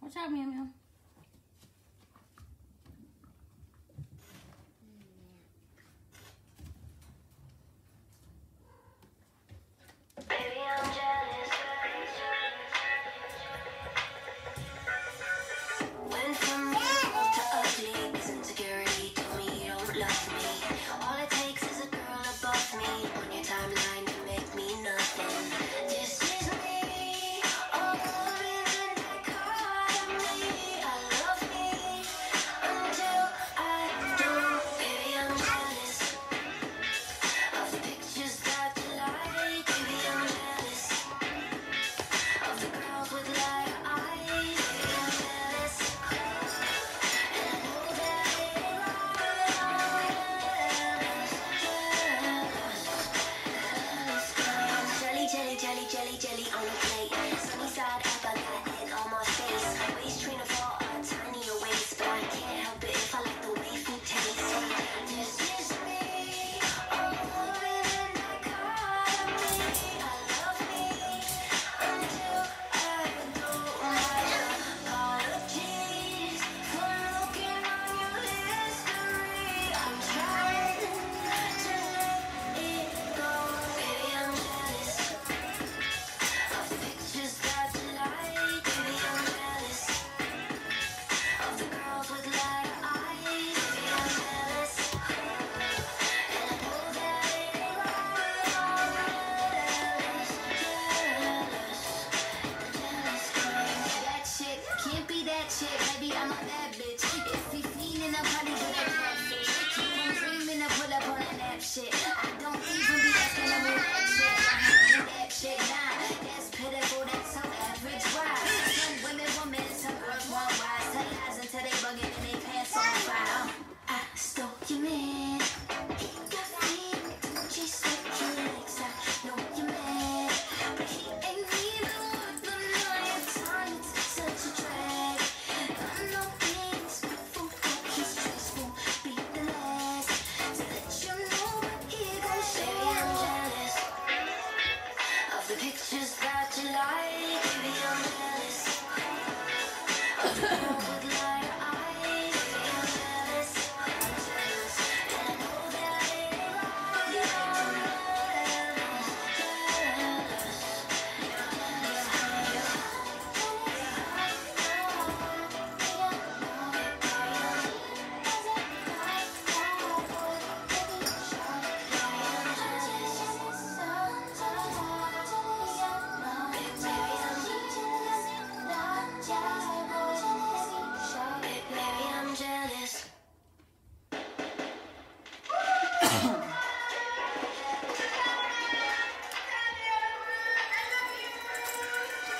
What's up, meow?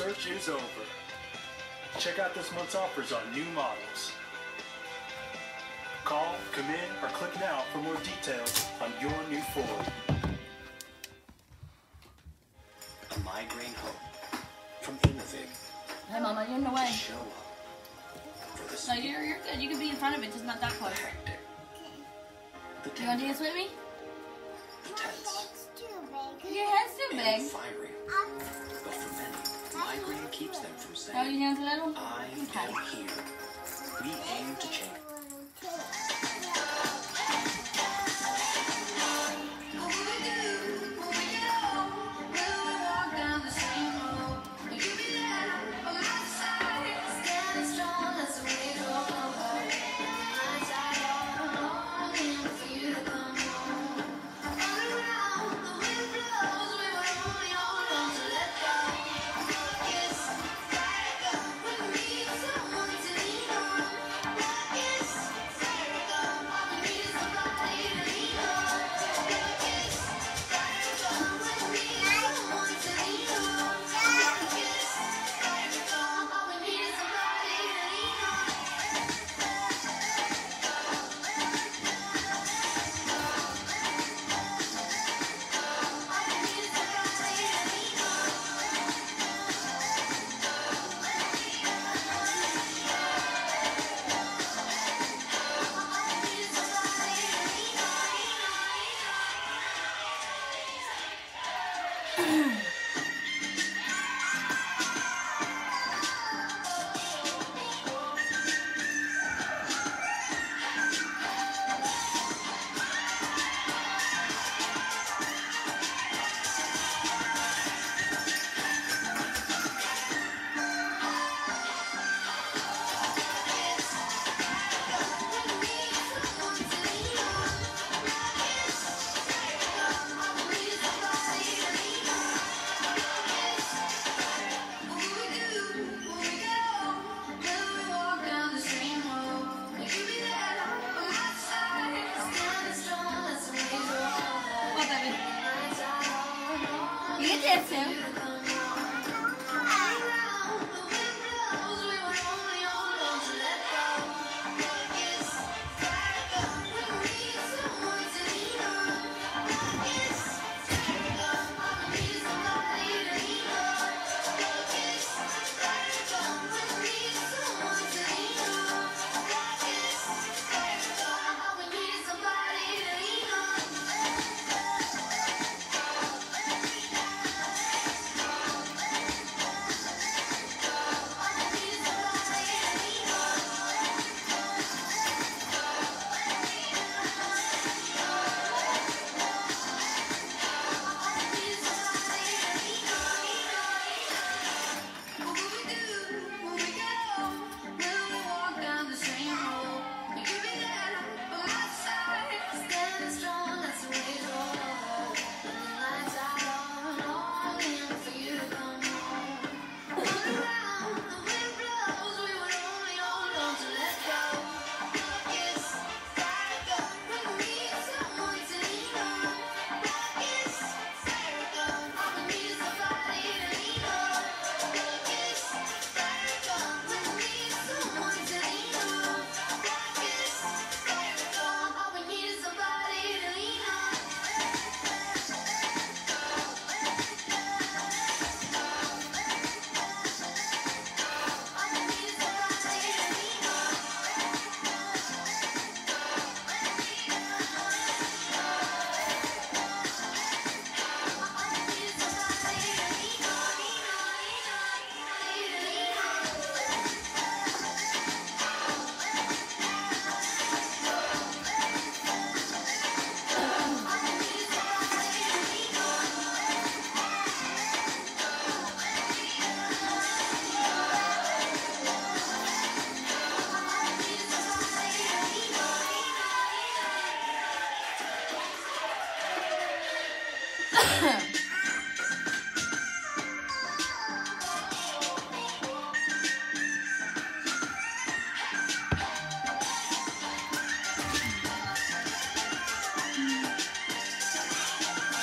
search is over. Check out this month's offers on new models. Call, come in, or click now for more details on your new Ford. A migraine Hope from Innovig. Hey, Mama, you're in the way. Show up for. No, you're, you're good. You can be in front of it, just not that close. Hectic. You want to dance with me? The tense. Your head's too big. Your head's too big. Fiery, but fermented migraine keeps them from saying, I am here. We aim to change.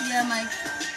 Yeah, Mike.